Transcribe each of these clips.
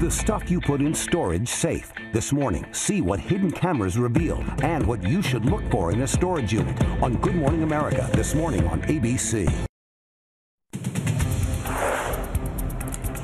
The stuff you put in storage safe? This morning, see what hidden cameras reveal and what you should look for in a storage unit on Good Morning America this morning on ABC.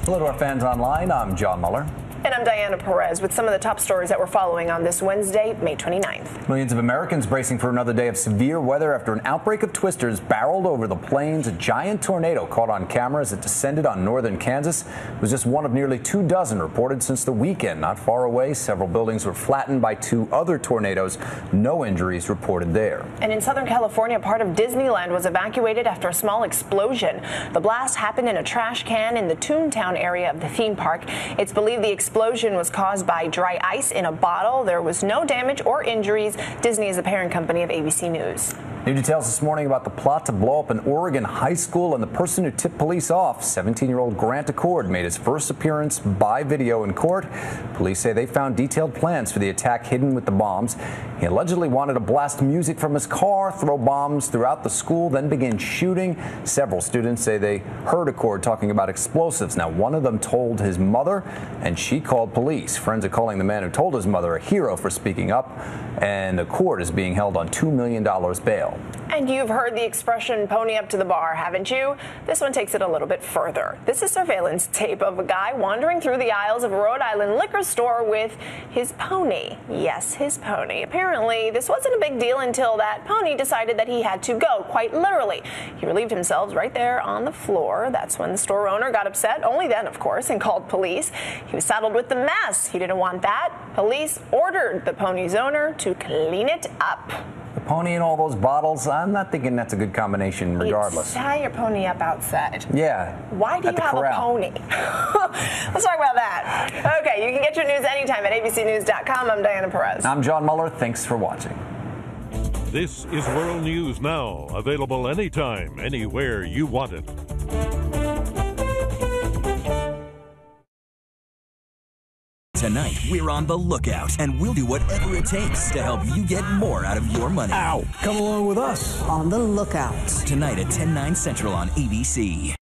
Hello to our fans online. I'm John Muller. And I'm Diana Perez with some of the top stories that we're following on this Wednesday, May 29th. Millions of Americans bracing for another day of severe weather after an outbreak of twisters barreled over the plains. A giant tornado caught on camera as it descended on northern Kansas. It was just one of nearly two dozen reported since the weekend. Not far away, several buildings were flattened by two other tornadoes. No injuries reported there. And in Southern California, part of Disneyland was evacuated after a small explosion. The blast happened in a trash can in the Toontown area of the theme park. It's believed the explosion was caused by dry ice in a bottle. There was no damage or injuries. Disney is the parent company of ABC News. New details this morning about the plot to blow up an Oregon high school and the person who tipped police off. 17 year old Grant Acord made his first appearance by video in court. Police say they found detailed plans for the attack hidden with the bombs. He allegedly wanted to blast music from his car, throw bombs throughout the school, then begin shooting. Several students say they heard Acord talking about explosives. Now, one of them told his mother, and she called police. Friends are calling the man who told his mother a hero for speaking up, and Acord is being held on $2 million bail. Israel. And you've heard the expression pony up to the bar, haven't you? This one takes it a little bit further. This is surveillance tape of a guy wandering through the aisles of a Rhode Island liquor store with his pony. Yes, his pony. Apparently, this wasn't a big deal until that pony decided that he had to go, quite literally. He relieved himself right there on the floor. That's when the store owner got upset, only then, of course, and called police. He was saddled with the mess. He didn't want that. Police ordered the pony's owner to clean it up. The pony and all those bottles, I'm not thinking that's a good combination regardless. Tie your pony up outside. Yeah. Why do you have corral. a pony? Let's talk about that. Okay, you can get your news anytime at abcnews.com. I'm Diana Perez. I'm John Muller. Thanks for watching. This is World News Now, available anytime, anywhere you want it. Tonight, we're on the lookout, and we'll do whatever it takes to help you get more out of your money. Ow! Come along with us. On the lookout. Tonight at 10, 9 central on ABC.